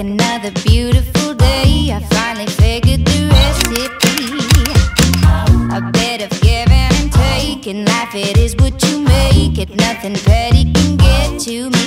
another beautiful day. I finally figured the recipe. A bit of giving and taking. Life, it is what you make it. Nothing petty can get to me.